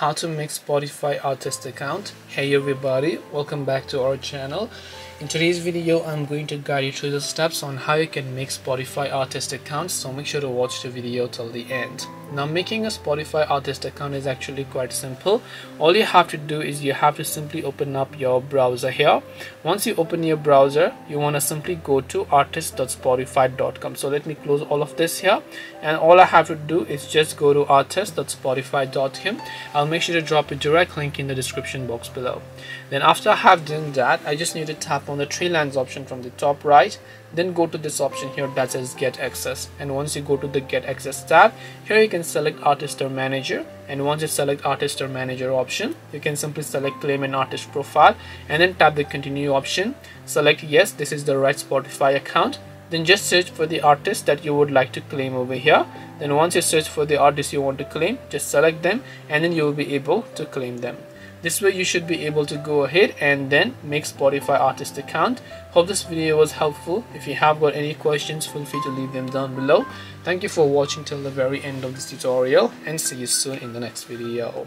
how to make Spotify artist account. Hey everybody. Welcome back to our channel. In today's video I'm going to guide you through the steps on how you can make Spotify artist account so make sure to watch the video till the end now making a Spotify artist account is actually quite simple. All you have to do is you have to simply open up your browser here. Once you open your browser you want to simply go to artist.spotify.com so let me close all of this here. And all I have to do is just go to artist.spotify.com I'll make sure to drop a direct link in the description box below. Then after I have done that I just need to tap on the three lines option from the top right then go to this option here that says get access. And once you go to the get access tab here you can select artist or manager. And once you select artist or manager option you can simply select claim an artist profile and then tap the continue option. Select yes this is the right spotify account. Then just search for the artist that you would like to claim over here. Then once you search for the artist you want to claim just select them and then you will be able to claim them this way you should be able to go ahead and then make Spotify artist account. Hope this video was helpful. If you have got any questions, feel free to leave them down below. Thank you for watching till the very end of this tutorial and see you soon in the next video.